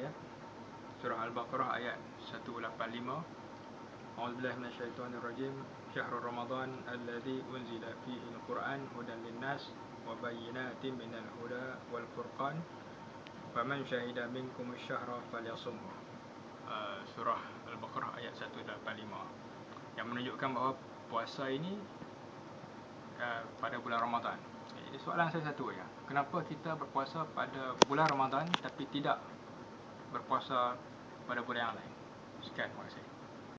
ayat. Surah Al-Baqarah ayat 185 A'udzubillahi minasyaitonirrajim. Syahrul Ramadan alladzi unzila fihi al-Qur'an hudan lin-nas wa bayyinatin minal huda wal furqan. Faman syahida minkum asy-syahra falyasumhu uh, Surah Al-Baqarah ayat 185 yang menunjukkan bahawa puasa ini uh, pada bulan Ramadan jadi soalan saya satu ya. Kenapa kita berpuasa pada bulan Ramadan tapi tidak berpuasa pada bulan yang lain? Sekian, terima kasih.